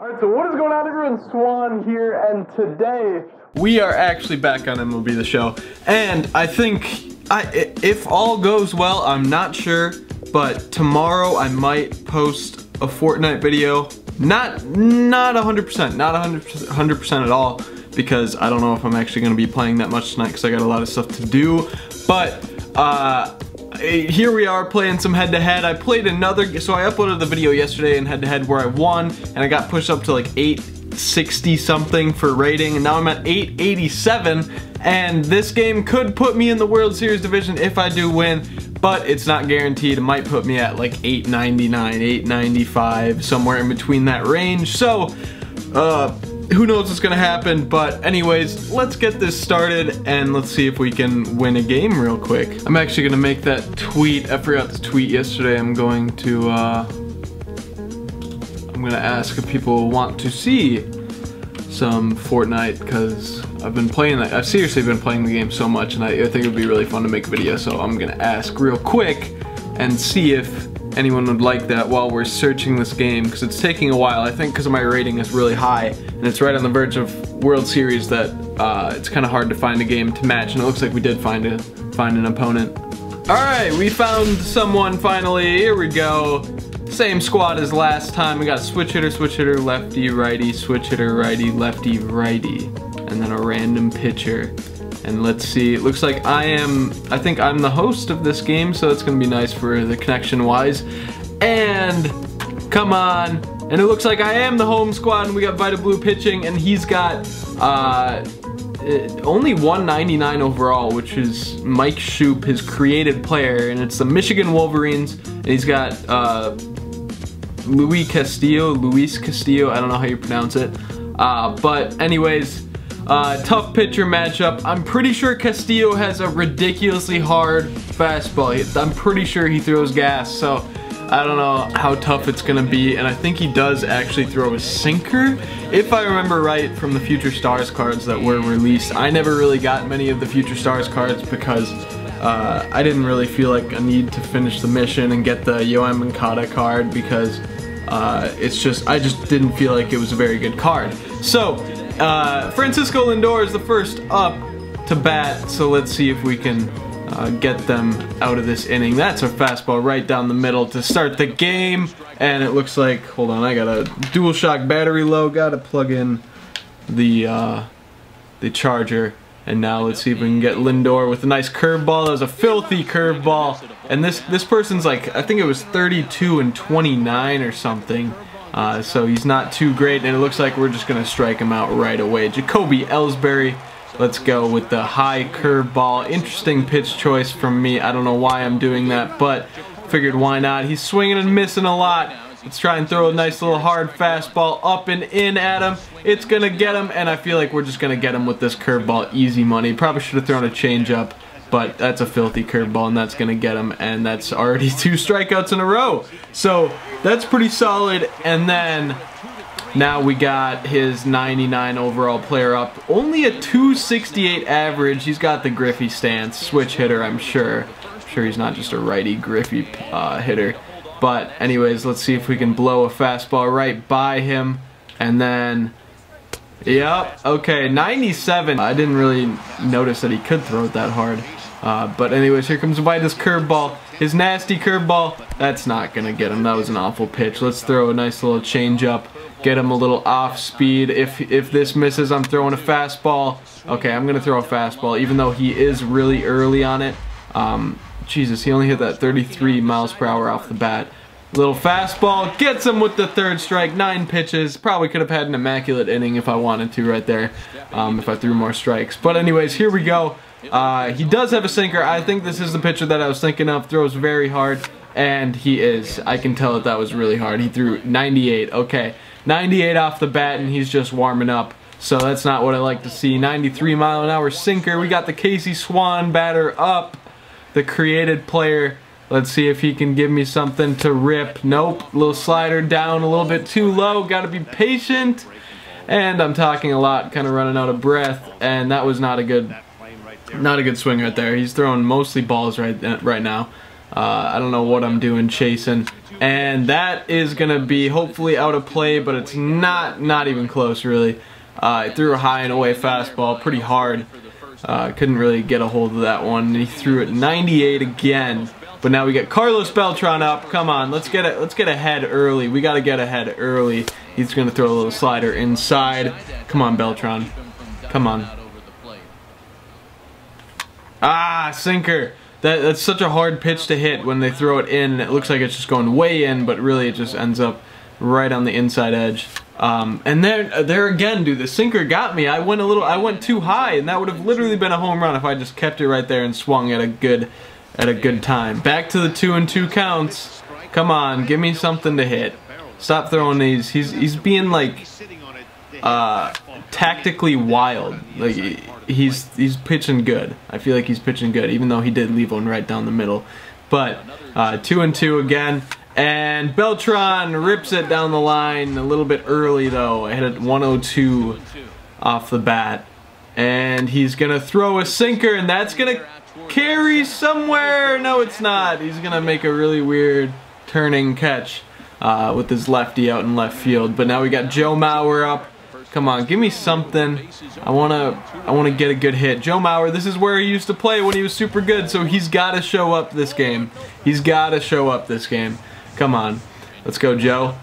Alright, so what is going on everyone? Swan here, and today we are actually back on MLB The Show. And I think, I, if all goes well, I'm not sure, but tomorrow I might post a Fortnite video. Not, not 100%, not 100%, 100% at all, because I don't know if I'm actually going to be playing that much tonight because I got a lot of stuff to do. But, uh, here we are playing some head-to-head. -head. I played another, so I uploaded the video yesterday in head-to-head -head where I won, and I got pushed up to like 860 something for rating, and now I'm at 887, and this game could put me in the World Series division if I do win, but it's not guaranteed. It might put me at like 899, 895, somewhere in between that range. So, uh, who knows what's gonna happen, but anyways, let's get this started and let's see if we can win a game real quick. I'm actually gonna make that tweet. I forgot to tweet yesterday. I'm going to, uh, I'm gonna ask if people want to see some Fortnite because I've been playing that. I've seriously been playing the game so much and I, I think it would be really fun to make a video. So I'm gonna ask real quick and see if anyone would like that while we're searching this game because it's taking a while. I think because my rating is really high and it's right on the verge of World Series that uh, it's kind of hard to find a game to match and it looks like we did find a find an opponent. Alright, we found someone finally. Here we go. Same squad as last time. We got switch hitter, switch hitter, lefty, righty, switch hitter, righty, lefty, righty. And then a random pitcher. And let's see, it looks like I am, I think I'm the host of this game, so it's gonna be nice for the connection wise. And, come on, and it looks like I am the home squad and we got Vida Blue pitching and he's got uh, only 199 overall, which is Mike Shoop, his created player, and it's the Michigan Wolverines, and he's got uh, Louis Castillo, Luis Castillo, I don't know how you pronounce it. Uh, but anyways, uh, tough pitcher matchup. I'm pretty sure Castillo has a ridiculously hard fastball. I'm pretty sure he throws gas, so I don't know how tough it's gonna be, and I think he does actually throw a sinker. If I remember right from the Future Stars cards that were released, I never really got many of the Future Stars cards because uh, I didn't really feel like a need to finish the mission and get the Yoan Moncada card because uh, it's just, I just didn't feel like it was a very good card. So, uh, Francisco Lindor is the first up to bat, so let's see if we can uh, get them out of this inning. That's a fastball right down the middle to start the game, and it looks like, hold on, I got a DualShock battery low, gotta plug in the, uh, the charger. And now let's see if we can get Lindor with a nice curveball. That was a filthy curveball. And this this person's like, I think it was 32 and 29 or something. Uh, so he's not too great, and it looks like we're just going to strike him out right away. Jacoby Ellsbury, let's go with the high curveball. Interesting pitch choice from me. I don't know why I'm doing that, but figured why not. He's swinging and missing a lot. Let's try and throw a nice little hard fastball up and in at him. It's going to get him, and I feel like we're just going to get him with this curveball. Easy money. Probably should have thrown a changeup but that's a filthy curveball and that's gonna get him and that's already two strikeouts in a row. So that's pretty solid and then now we got his 99 overall player up. Only a 268 average. He's got the Griffey stance switch hitter I'm sure. I'm sure he's not just a righty Griffey uh, hitter. But anyways let's see if we can blow a fastball right by him and then Yep, okay, 97. I didn't really notice that he could throw it that hard. Uh, but anyways, here comes Vida's curveball. His nasty curveball. That's not going to get him. That was an awful pitch. Let's throw a nice little change up. Get him a little off speed. If, if this misses, I'm throwing a fastball. Okay, I'm going to throw a fastball, even though he is really early on it. Um, Jesus, he only hit that 33 miles per hour off the bat. Little fastball, gets him with the third strike, nine pitches. Probably could have had an immaculate inning if I wanted to right there, um, if I threw more strikes. But anyways, here we go. Uh, he does have a sinker. I think this is the pitcher that I was thinking of. Throws very hard, and he is. I can tell that that was really hard. He threw 98. Okay, 98 off the bat, and he's just warming up. So that's not what I like to see. 93 mile an hour sinker. We got the Casey Swan batter up. The created player. Let's see if he can give me something to rip. Nope. Little slider down a little bit too low. Got to be patient. And I'm talking a lot, kind of running out of breath. And that was not a good not a good swing right there. He's throwing mostly balls right uh, right now. Uh, I don't know what I'm doing chasing. And that is going to be hopefully out of play, but it's not not even close, really. Uh, threw a high and away fastball pretty hard. Uh, couldn't really get a hold of that one. He threw it 98 again. But now we get Carlos Beltran up. Come on, let's get it. Let's get ahead early. We got to get ahead early. He's gonna throw a little slider inside. Come on, Beltran. Come on. Ah, sinker. That, that's such a hard pitch to hit when they throw it in. It looks like it's just going way in, but really it just ends up right on the inside edge. Um, and there, there again, dude, the sinker got me. I went a little, I went too high, and that would have literally been a home run if I just kept it right there and swung at a good, at a good time. Back to the two and two counts. Come on, give me something to hit. Stop throwing these. He's he's being like uh, tactically wild. Like he's he's pitching good. I feel like he's pitching good, even though he did leave one right down the middle. But uh, two and two again. And Beltran rips it down the line a little bit early though. I hit it 102 off the bat. And he's gonna throw a sinker and that's gonna carry somewhere. No, it's not. He's gonna make a really weird turning catch uh, with his lefty out in left field. But now we got Joe Mauer up. Come on, give me something. I wanna, I wanna get a good hit. Joe Mauer, this is where he used to play when he was super good, so he's got to show up this game. He's got to show up this game. Come on, let's go, Joe.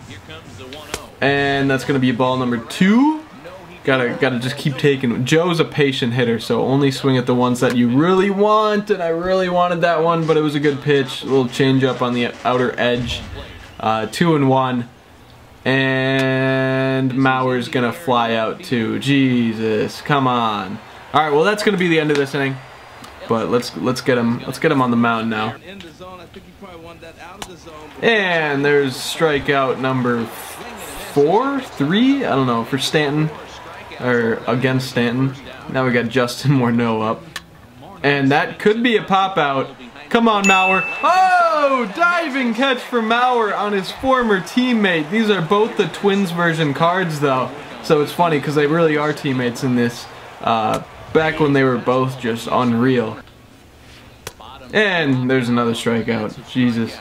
And that's gonna be ball number two. Gotta, gotta just keep taking. Joe's a patient hitter, so only swing at the ones that you really want. And I really wanted that one, but it was a good pitch. A little change up on the outer edge. Uh, two and one. And Mauer's gonna fly out too. Jesus, come on. All right, well that's gonna be the end of this inning. But let's let's get him let's get him on the mound now. And there's strikeout number four, three, I don't know, for Stanton or against Stanton. Now we got Justin Morneau up. And that could be a pop out. Come on, Mauer. Oh, diving catch for Mauer on his former teammate. These are both the Twins version cards, though. So it's funny because they really are teammates in this. Uh, back when they were both just unreal. And there's another strikeout. Jesus.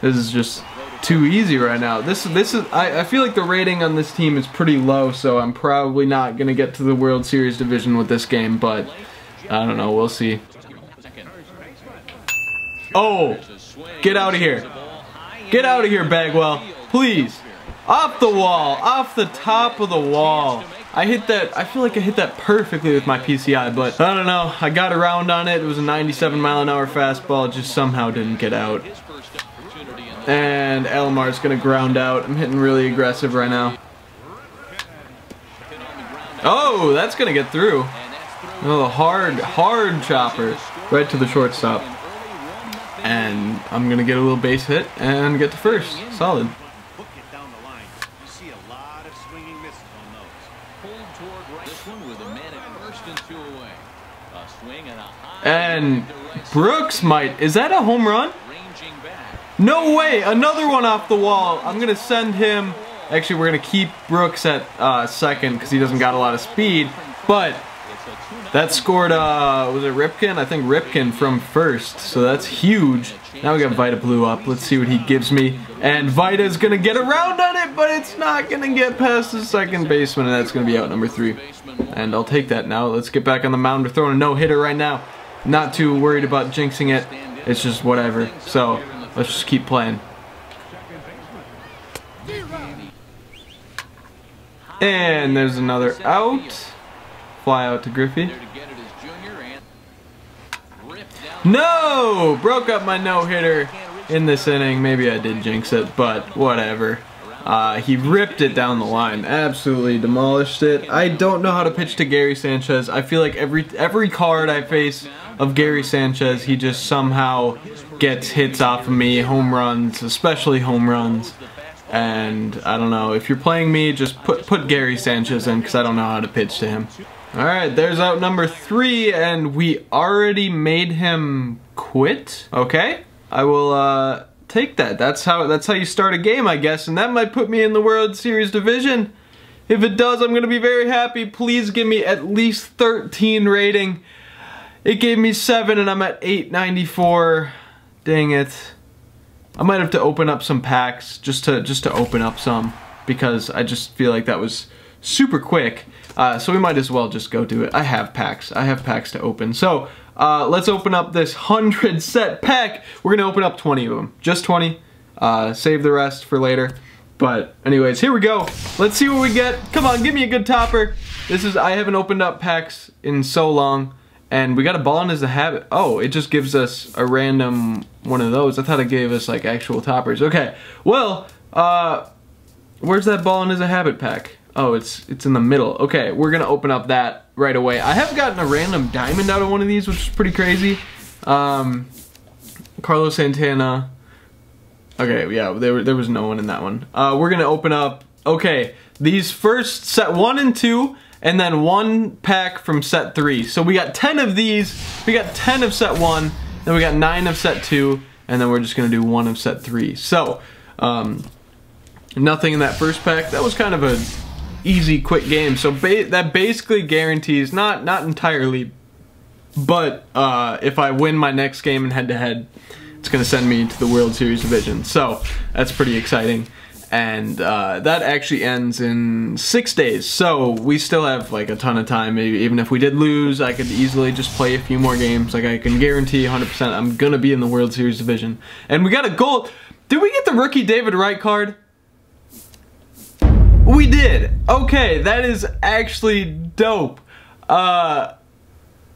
This is just too easy right now. This this is I, I feel like the rating on this team is pretty low, so I'm probably not gonna get to the World Series division with this game, but I don't know, we'll see. Oh, get out of here. Get out of here, Bagwell. Please. Off the wall. Off the top of the wall. I hit that, I feel like I hit that perfectly with my PCI, but I don't know. I got around on it. It was a 97 mile an hour fastball. Just somehow didn't get out. And Almar's gonna ground out. I'm hitting really aggressive right now. Oh, that's gonna get through. Oh, hard, hard chopper. Right to the shortstop. And I'm gonna get a little base hit and get to first. Solid. And Brooks might, is that a home run? No way, another one off the wall. I'm gonna send him, actually we're gonna keep Brooks at uh, second because he doesn't got a lot of speed, but that scored, uh, was it Ripken? I think Ripken from first, so that's huge. Now we got Vida Blue up. Let's see what he gives me. And Vida's gonna get around on it, but it's not gonna get past the second baseman, and that's gonna be out number three. And I'll take that now. Let's get back on the mound. We're throwing a no-hitter right now. Not too worried about jinxing it. It's just whatever. So, let's just keep playing. And there's another out. Fly out to Griffey. No! Broke up my no-hitter in this inning. Maybe I did jinx it, but whatever. Uh, he ripped it down the line, absolutely demolished it. I don't know how to pitch to Gary Sanchez. I feel like every every card I face of Gary Sanchez, he just somehow gets hits off of me, home runs, especially home runs. And I don't know, if you're playing me, just put, put Gary Sanchez in because I don't know how to pitch to him. Alright, there's out number three, and we already made him quit. Okay, I will uh, take that. That's how that's how you start a game, I guess, and that might put me in the World Series division. If it does, I'm gonna be very happy. Please give me at least 13 rating. It gave me seven, and I'm at 894. dang it. I might have to open up some packs just to just to open up some because I just feel like that was super quick. Uh, so we might as well just go do it. I have packs. I have packs to open. So uh, let's open up this 100 set pack. We're going to open up 20 of them. Just 20. Uh, save the rest for later. But anyways, here we go. Let's see what we get. Come on, give me a good topper. This is, I haven't opened up packs in so long. And we got a ball in as a habit. Oh, it just gives us a random one of those. I thought it gave us like actual toppers. Okay, well, uh, where's that ball in as a habit pack? Oh, it's it's in the middle. Okay, we're gonna open up that right away. I have gotten a random diamond out of one of these, which is pretty crazy. Um, Carlos Santana. Okay, yeah, there, there was no one in that one. Uh, we're gonna open up, okay, these first set one and two, and then one pack from set three. So we got 10 of these, we got 10 of set one, then we got nine of set two, and then we're just gonna do one of set three. So, um, nothing in that first pack. That was kind of a easy, quick game. So ba that basically guarantees, not not entirely, but uh, if I win my next game in head-to-head, -head, it's going to send me to the World Series division. So that's pretty exciting. And uh, that actually ends in six days. So we still have like a ton of time. Maybe even if we did lose, I could easily just play a few more games. Like I can guarantee 100% I'm going to be in the World Series division. And we got a gold. Did we get the rookie David Wright card? We did. Okay, that is actually dope. Uh,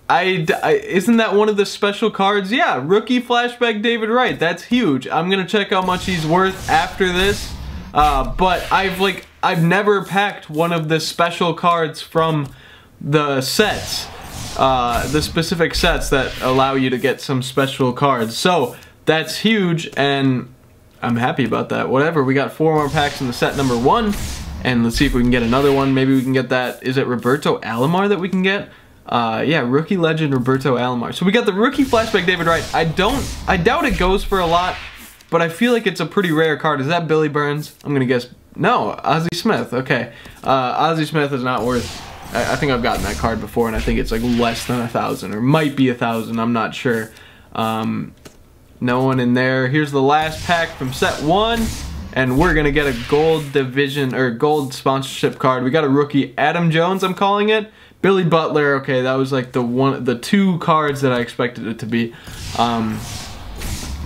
I, I, isn't that one of the special cards? Yeah, rookie flashback David Wright. That's huge. I'm gonna check how much he's worth after this. Uh, but I've like I've never packed one of the special cards from the sets, uh, the specific sets that allow you to get some special cards. So that's huge, and I'm happy about that. Whatever. We got four more packs in the set number one. And let's see if we can get another one. Maybe we can get that. Is it Roberto Alomar that we can get? Uh, yeah, rookie legend Roberto Alomar. So we got the rookie flashback David Wright. I don't, I doubt it goes for a lot, but I feel like it's a pretty rare card. Is that Billy Burns? I'm gonna guess. No, Ozzie Smith. Okay, uh, Ozzie Smith is not worth. I, I, think I've gotten that card before, and I think it's like less than a thousand, or might be a thousand. I'm not sure. Um, no one in there. Here's the last pack from set one and we're gonna get a gold division or gold sponsorship card. We got a rookie, Adam Jones, I'm calling it. Billy Butler, okay, that was like the one, the two cards that I expected it to be. Um,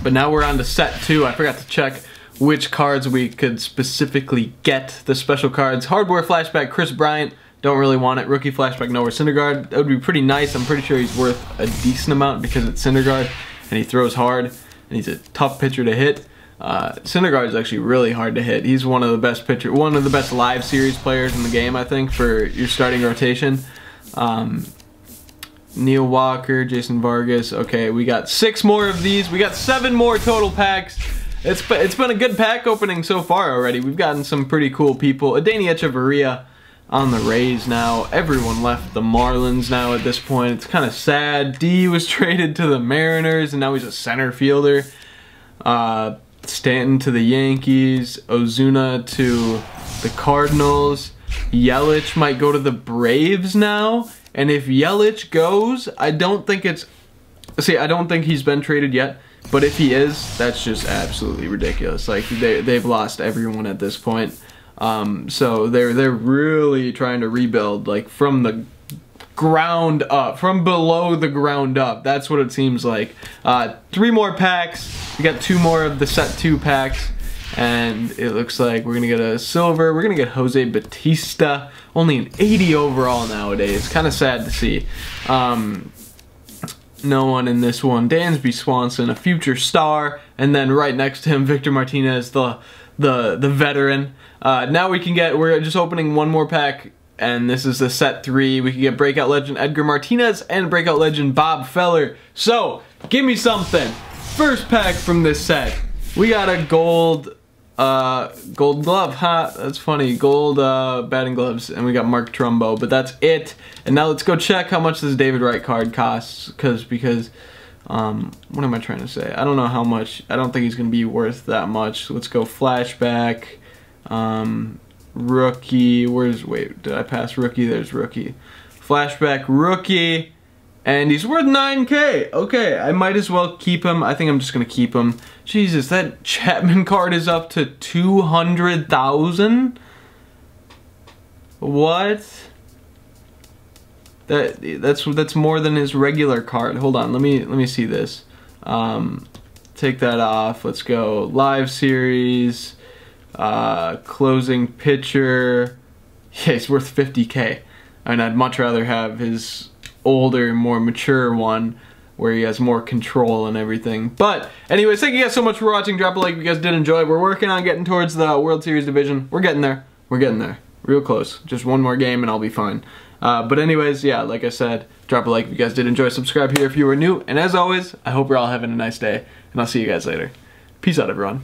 but now we're on to set two. I forgot to check which cards we could specifically get. The special cards, hardware flashback, Kris Bryant. Don't really want it. Rookie flashback, Noah Syndergaard. That would be pretty nice. I'm pretty sure he's worth a decent amount because it's Syndergaard and he throws hard and he's a tough pitcher to hit. Uh, Syndergaard is actually really hard to hit. He's one of the best pitcher, one of the best live series players in the game, I think, for your starting rotation. Um, Neil Walker, Jason Vargas. Okay, we got six more of these. We got seven more total packs. It's it's been a good pack opening so far already. We've gotten some pretty cool people. Adeiny Hechavarria on the Rays now. Everyone left the Marlins now at this point. It's kind of sad. Dee was traded to the Mariners, and now he's a center fielder. Uh, Stanton to the Yankees, Ozuna to the Cardinals. Yelich might go to the Braves now. And if Yelich goes, I don't think it's... See, I don't think he's been traded yet. But if he is, that's just absolutely ridiculous. Like, they, they've lost everyone at this point. Um, so they're they're really trying to rebuild, like, from the ground up, from below the ground up. That's what it seems like. Uh, three more packs. We got two more of the set two packs. And it looks like we're gonna get a silver. We're gonna get Jose Bautista. Only an 80 overall nowadays. Kind of sad to see. Um, no one in this one. Dansby Swanson, a future star, and then right next to him, Victor Martinez, the the the veteran. Uh, now we can get. We're just opening one more pack and this is the set three. We can get Breakout Legend Edgar Martinez and Breakout Legend Bob Feller. So, give me something. First pack from this set. We got a gold, uh, gold glove, huh? That's funny. Gold, uh, batting gloves, and we got Mark Trumbo, but that's it. And now let's go check how much this David Wright card costs, because, because, um, what am I trying to say? I don't know how much. I don't think he's going to be worth that much. Let's go flashback. Um, rookie. Where's, wait, did I pass rookie? There's rookie. Flashback rookie. And he's worth 9k. Okay, I might as well keep him. I think I'm just gonna keep him. Jesus, that Chapman card is up to 200,000? What? That that's that's more than his regular card. Hold on, let me let me see this. Um, take that off. Let's go live series, uh, closing pitcher. Yeah, he's worth 50k. I mean, I'd much rather have his older, more mature one where he has more control and everything. But anyways, thank you guys so much for watching. Drop a like if you guys did enjoy. We're working on getting towards the World Series division. We're getting there. We're getting there. Real close. Just one more game and I'll be fine. Uh, but anyways, yeah, like I said, drop a like if you guys did enjoy. Subscribe here if you were new. And as always, I hope you're all having a nice day. And I'll see you guys later. Peace out, everyone.